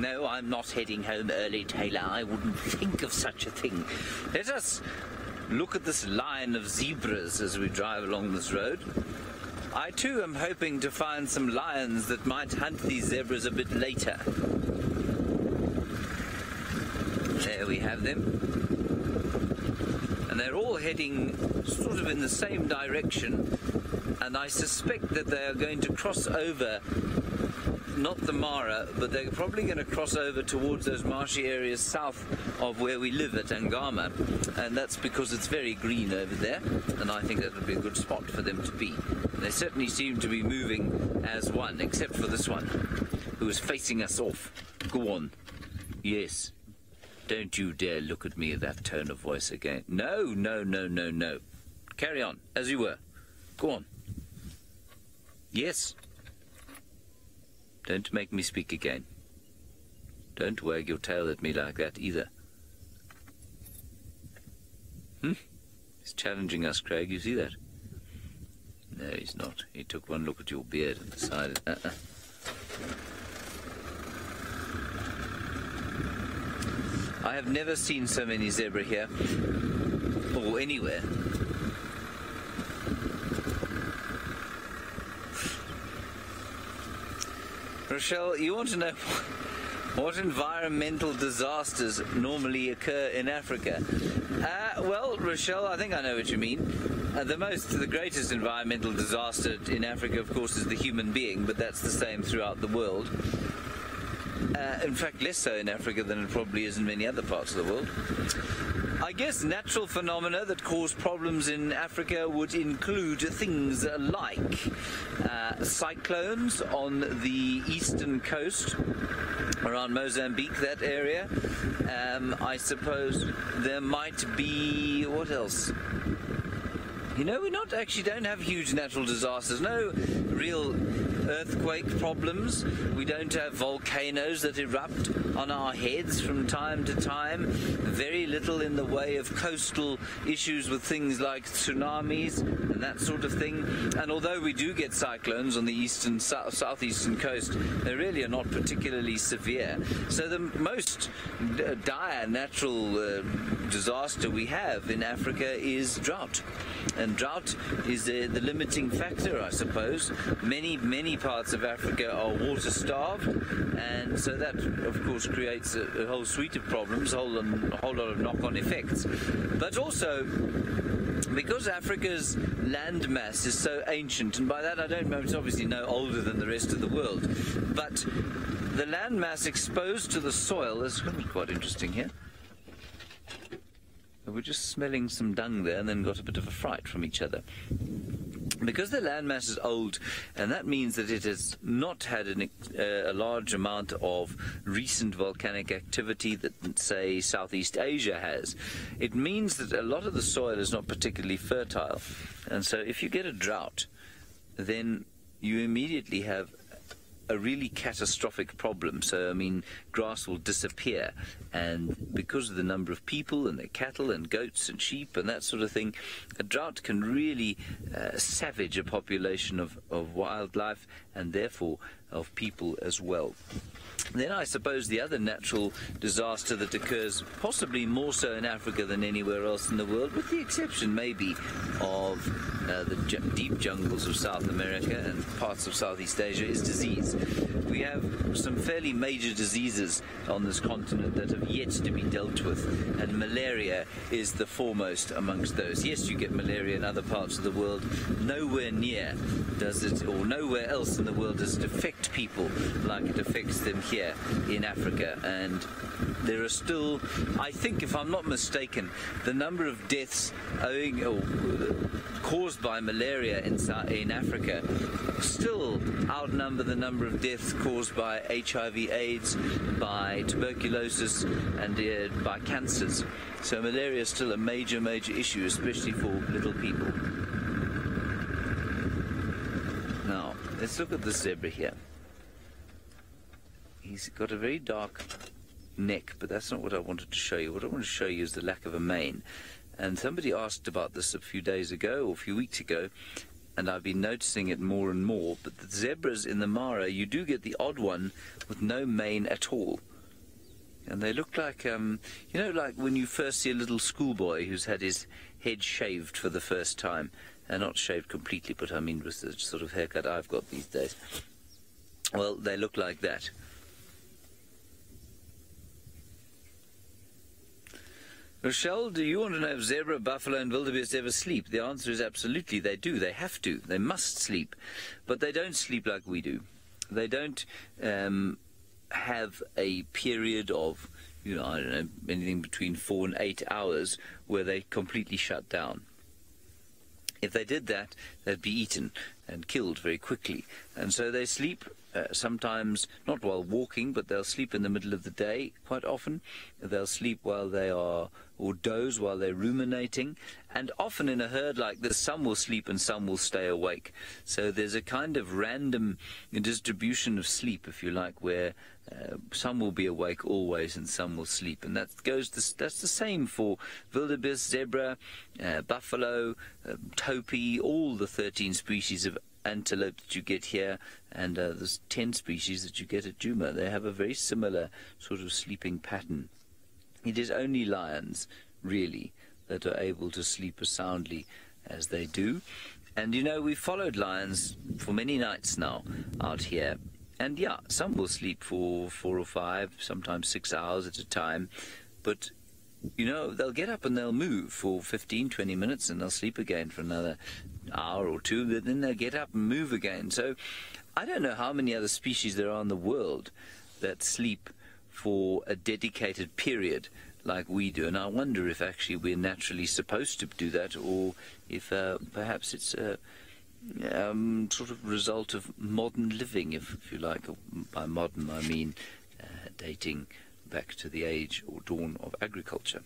No, I'm not heading home early, Taylor. I wouldn't think of such a thing. Let us look at this line of zebras as we drive along this road. I too am hoping to find some lions that might hunt these zebras a bit later. There we have them. And they're all heading sort of in the same direction, and I suspect that they are going to cross over not the Mara, but they're probably going to cross over towards those marshy areas south of where we live at Angama, and that's because it's very green over there, and I think that would be a good spot for them to be. And they certainly seem to be moving as one, except for this one, who is facing us off. Go on. Yes. Don't you dare look at me in that tone of voice again. No, no, no, no, no. Carry on, as you were. Go on. Yes. Don't make me speak again. Don't wag your tail at me like that either. Hmm? He's challenging us, Craig. You see that? No, he's not. He took one look at your beard and decided, uh-uh. I have never seen so many zebra here, or anywhere. Rochelle, you want to know what environmental disasters normally occur in Africa? Uh, well, Rochelle, I think I know what you mean. Uh, the most, the greatest environmental disaster in Africa, of course, is the human being, but that's the same throughout the world. Uh, in fact, less so in Africa than it probably is in many other parts of the world. I guess natural phenomena that cause problems in Africa would include things like uh, cyclones on the eastern coast around Mozambique, that area. Um, I suppose there might be what else? You know, we not actually don't have huge natural disasters. No real earthquake problems. We don't have volcanoes that erupt on our heads from time to time. Very little in the way of coastal issues with things like tsunamis and that sort of thing. And although we do get cyclones on the eastern south, southeastern coast, they really are not particularly severe. So the most dire natural uh, disaster we have in Africa is drought. And drought is uh, the limiting factor, I suppose. Many, many parts of Africa are water starved, and so that, of course, creates a, a whole suite of problems, a whole, a whole lot of knock on effects. But also, because Africa's landmass is so ancient, and by that I don't mean it's obviously no older than the rest of the world, but the landmass exposed to the soil is quite interesting here. We're just smelling some dung there and then got a bit of a fright from each other. Because the landmass is old, and that means that it has not had an, uh, a large amount of recent volcanic activity that, say, Southeast Asia has, it means that a lot of the soil is not particularly fertile. And so if you get a drought, then you immediately have a really catastrophic problem. So, I mean, grass will disappear. And because of the number of people and their cattle and goats and sheep and that sort of thing, a drought can really uh, savage a population of, of wildlife and therefore of people as well. Then I suppose the other natural disaster that occurs, possibly more so in Africa than anywhere else in the world, with the exception maybe of uh, the deep jungles of South America and parts of Southeast Asia, is disease. We have some fairly major diseases on this continent that have yet to be dealt with, and malaria is the foremost amongst those. Yes, you get malaria in other parts of the world. Nowhere near does it, or nowhere else in the world does it affect people like it affects them here in Africa. And there are still, I think, if I'm not mistaken, the number of deaths owing or uh, caused by malaria in, in Africa still outnumber the number of deaths caused by HIV/AIDS, by tuberculosis, and uh, by cancers. So malaria is still a major, major issue, especially for little people. Now, let's look at the zebra here. He's got a very dark neck, but that's not what I wanted to show you. What I want to show you is the lack of a mane. And somebody asked about this a few days ago or a few weeks ago, and I've been noticing it more and more. But the zebras in the Mara, you do get the odd one with no mane at all. and they look like um, you know, like when you first see a little schoolboy who's had his head shaved for the first time, uh, not shaved completely, but I mean with the sort of haircut I've got these days. Well, they look like that. Rochelle, do you want to know if zebra, buffalo, and wildebeest ever sleep? The answer is absolutely they do. They have to. They must sleep. But they don't sleep like we do. They don't um, have a period of, you know, I don't know, anything between four and eight hours where they completely shut down. If they did that, they'd be eaten and killed very quickly. And so they sleep uh, sometimes not while walking, but they'll sleep in the middle of the day quite often. They'll sleep while they are, or doze while they're ruminating. And often in a herd like this, some will sleep and some will stay awake. So there's a kind of random distribution of sleep, if you like, where uh, some will be awake always and some will sleep. And that goes, to, that's the same for wildebeest, zebra, uh, buffalo, uh, topi, all the 13 species of antelope that you get here, and uh, there's 10 species that you get at Djuma. They have a very similar sort of sleeping pattern. It is only lions, really, that are able to sleep as soundly as they do. And you know, we've followed lions for many nights now out here. And yeah, some will sleep for four or five, sometimes six hours at a time. But you know, they'll get up and they'll move for 15, 20 minutes and they'll sleep again for another hour or two, but then they'll get up and move again. So I don't know how many other species there are in the world that sleep for a dedicated period like we do. And I wonder if actually we're naturally supposed to do that or if uh, perhaps it's a um, sort of result of modern living, if, if you like. By modern, I mean uh, dating back to the age or dawn of agriculture.